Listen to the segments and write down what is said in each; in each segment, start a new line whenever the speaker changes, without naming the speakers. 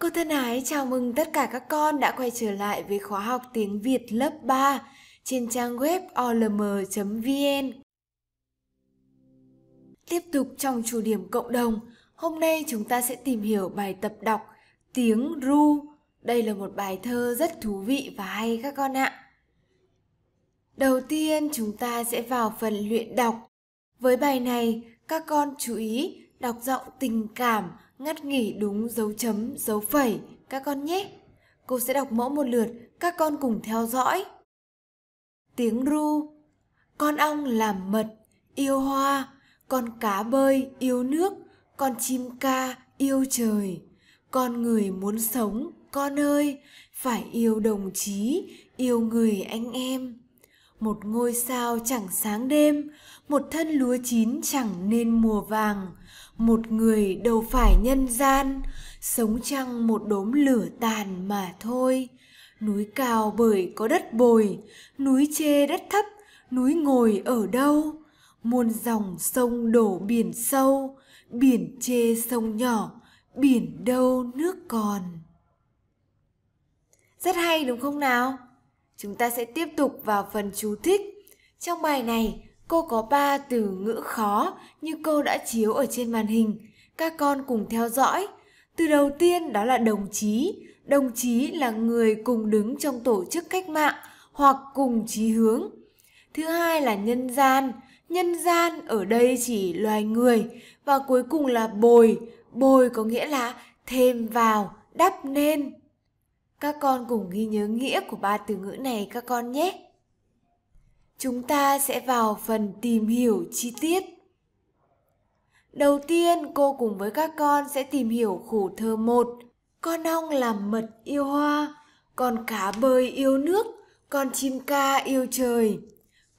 Cô thân ái chào mừng tất cả các con đã quay trở lại với khóa học tiếng Việt lớp 3 trên trang web olm.vn. Tiếp tục trong chủ điểm cộng đồng, hôm nay chúng ta sẽ tìm hiểu bài tập đọc Tiếng Ru. Đây là một bài thơ rất thú vị và hay các con ạ. Đầu tiên chúng ta sẽ vào phần luyện đọc. Với bài này, các con chú ý đọc giọng tình cảm, ngắt nghỉ đúng dấu chấm, dấu phẩy các con nhé. Cô sẽ đọc mẫu một lượt, các con cùng theo dõi. Tiếng ru Con ong làm mật, yêu hoa, con cá bơi, yêu nước, con chim ca, yêu trời. Con người muốn sống, con ơi, phải yêu đồng chí, yêu người anh em. Một ngôi sao chẳng sáng đêm, một thân lúa chín chẳng nên mùa vàng, một người đâu phải nhân gian, sống chăng một đốm lửa tàn mà thôi. Núi cao bởi có đất bồi, núi chê đất thấp, núi ngồi ở đâu? Muôn dòng sông đổ biển sâu, biển chê sông nhỏ, biển đâu nước còn. Rất hay đúng không nào? Chúng ta sẽ tiếp tục vào phần chú thích. Trong bài này, cô có ba từ ngữ khó như cô đã chiếu ở trên màn hình. Các con cùng theo dõi. Từ đầu tiên đó là đồng chí. Đồng chí là người cùng đứng trong tổ chức cách mạng hoặc cùng chí hướng. Thứ hai là nhân gian. Nhân gian ở đây chỉ loài người. Và cuối cùng là bồi. Bồi có nghĩa là thêm vào, đắp nên. Các con cùng ghi nhớ nghĩa của ba từ ngữ này các con nhé. Chúng ta sẽ vào phần tìm hiểu chi tiết. Đầu tiên, cô cùng với các con sẽ tìm hiểu khổ thơ 1. Con ong làm mật yêu hoa, con cá bơi yêu nước, con chim ca yêu trời.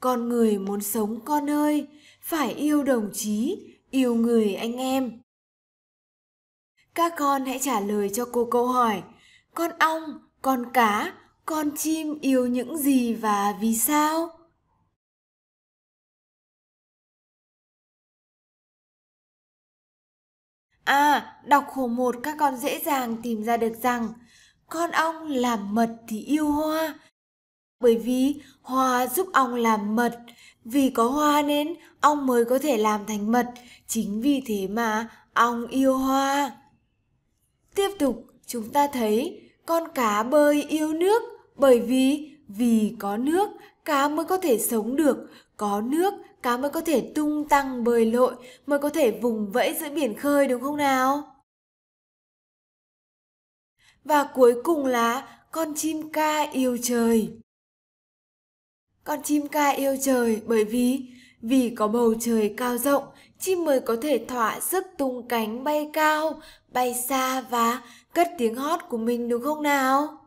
Con người muốn sống con ơi, phải yêu đồng chí, yêu người anh em. Các con hãy trả lời cho cô câu hỏi con ong, con cá, con chim yêu những gì và vì sao? À, đọc khổ một các con dễ dàng tìm ra được rằng con ong làm mật thì yêu hoa. Bởi vì hoa giúp ong làm mật, vì có hoa nên ong mới có thể làm thành mật, chính vì thế mà ong yêu hoa. Tiếp tục, chúng ta thấy con cá bơi yêu nước bởi vì vì có nước cá mới có thể sống được có nước cá mới có thể tung tăng bơi lội mới có thể vùng vẫy giữa biển khơi đúng không nào và cuối cùng là con chim ca yêu trời con chim ca yêu trời bởi vì vì có bầu trời cao rộng chim mới có thể thỏa sức tung cánh bay cao bay xa và cất tiếng hót của mình đúng không nào?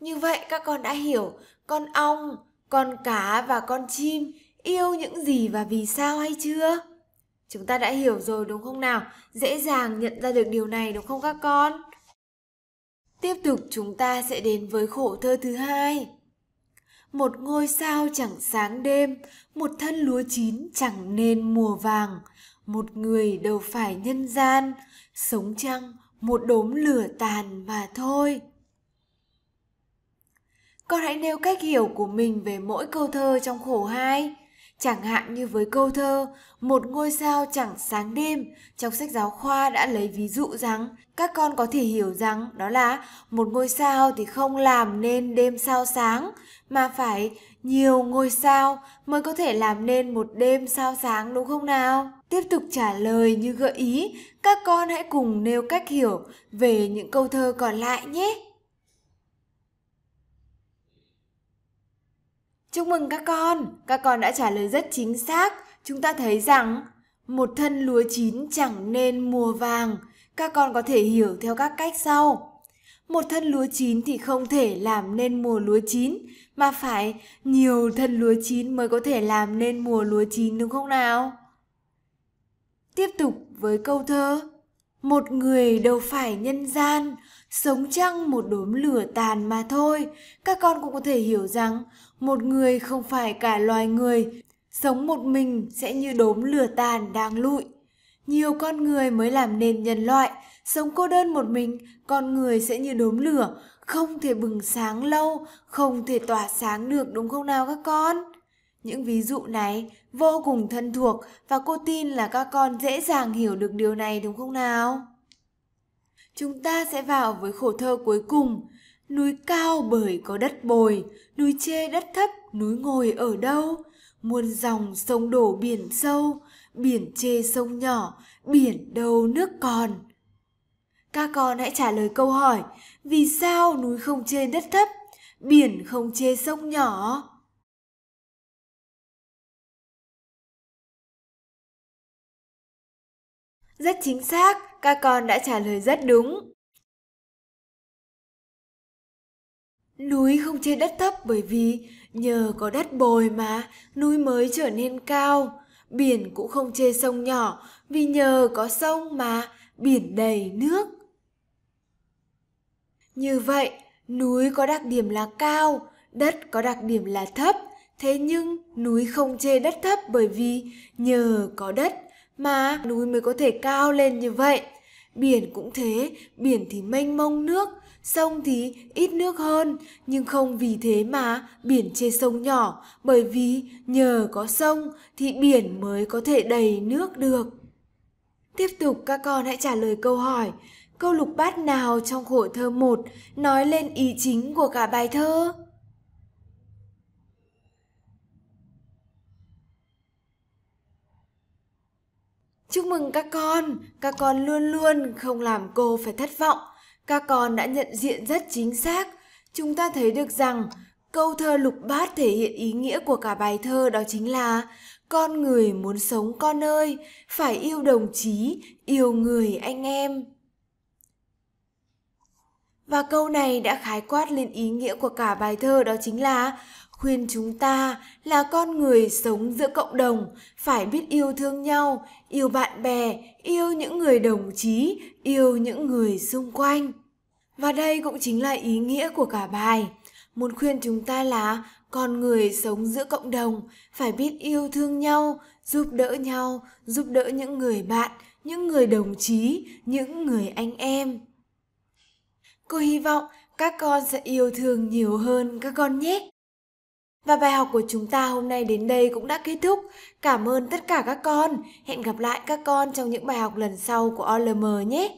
Như vậy các con đã hiểu con ong, con cá và con chim yêu những gì và vì sao hay chưa? Chúng ta đã hiểu rồi đúng không nào? Dễ dàng nhận ra được điều này đúng không các con? Tiếp tục chúng ta sẽ đến với khổ thơ thứ hai. Một ngôi sao chẳng sáng đêm, một thân lúa chín chẳng nên mùa vàng, một người đâu phải nhân gian, sống chăng một đốm lửa tàn mà thôi con hãy nêu cách hiểu của mình về mỗi câu thơ trong khổ hai chẳng hạn như với câu thơ, một ngôi sao chẳng sáng đêm trong sách giáo khoa đã lấy ví dụ rằng, các con có thể hiểu rằng đó là một ngôi sao thì không làm nên đêm sao sáng, mà phải nhiều ngôi sao mới có thể làm nên một đêm sao sáng, đúng không nào? Tiếp tục trả lời như gợi ý, các con hãy cùng nêu cách hiểu về những câu thơ còn lại nhé. Chúc mừng các con, các con đã trả lời rất chính xác. Chúng ta thấy rằng một thân lúa chín chẳng nên mùa vàng. Các con có thể hiểu theo các cách sau. Một thân lúa chín thì không thể làm nên mùa lúa chín, mà phải nhiều thân lúa chín mới có thể làm nên mùa lúa chín đúng không nào? Tiếp tục với câu thơ. Một người đâu phải nhân gian, sống chăng một đốm lửa tàn mà thôi. Các con cũng có thể hiểu rằng một người không phải cả loài người, sống một mình sẽ như đốm lửa tàn đang lụi. Nhiều con người mới làm nên nhân loại, Sống cô đơn một mình, con người sẽ như đốm lửa, không thể bừng sáng lâu, không thể tỏa sáng được đúng không nào các con? Những ví dụ này vô cùng thân thuộc và cô tin là các con dễ dàng hiểu được điều này đúng không nào? Chúng ta sẽ vào với khổ thơ cuối cùng. Núi cao bởi có đất bồi, núi chê đất thấp, núi ngồi ở đâu? Muôn dòng sông đổ biển sâu, biển chê sông nhỏ, biển đâu nước còn. Các con hãy trả lời câu hỏi, vì sao núi không chê đất thấp, biển không chê sông nhỏ? Rất chính xác, các con đã trả lời rất đúng. Núi không trên đất thấp bởi vì nhờ có đất bồi mà núi mới trở nên cao. Biển cũng không chê sông nhỏ vì nhờ có sông mà biển đầy nước. Như vậy, núi có đặc điểm là cao, đất có đặc điểm là thấp. Thế nhưng núi không chê đất thấp bởi vì nhờ có đất mà núi mới có thể cao lên như vậy. Biển cũng thế, biển thì mênh mông nước, sông thì ít nước hơn, nhưng không vì thế mà biển chê sông nhỏ, bởi vì nhờ có sông thì biển mới có thể đầy nước được. Tiếp tục các con hãy trả lời câu hỏi, câu lục bát nào trong khổ thơ 1 nói lên ý chính của cả bài thơ? Chúc mừng các con, các con luôn luôn không làm cô phải thất vọng. Các con đã nhận diện rất chính xác. Chúng ta thấy được rằng câu thơ lục bát thể hiện ý nghĩa của cả bài thơ đó chính là con người muốn sống con ơi, phải yêu đồng chí, yêu người anh em. Và câu này đã khái quát lên ý nghĩa của cả bài thơ đó chính là khuyên chúng ta là con người sống giữa cộng đồng, phải biết yêu thương nhau, yêu bạn bè, yêu những người đồng chí, yêu những người xung quanh. Và đây cũng chính là ý nghĩa của cả bài. Muốn khuyên chúng ta là con người sống giữa cộng đồng, phải biết yêu thương nhau, giúp đỡ nhau, giúp đỡ những người bạn, những người đồng chí, những người anh em. Cô hy vọng các con sẽ yêu thương nhiều hơn các con nhé và bài học của chúng ta hôm nay đến đây cũng đã kết thúc. Cảm ơn tất cả các con. Hẹn gặp lại các con trong những bài học lần sau của OLM nhé.